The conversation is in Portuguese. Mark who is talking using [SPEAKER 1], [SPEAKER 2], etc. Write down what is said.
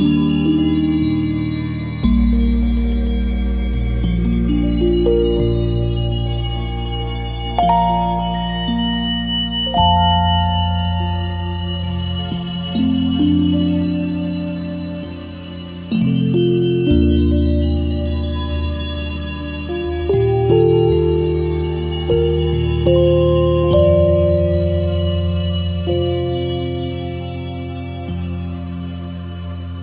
[SPEAKER 1] Música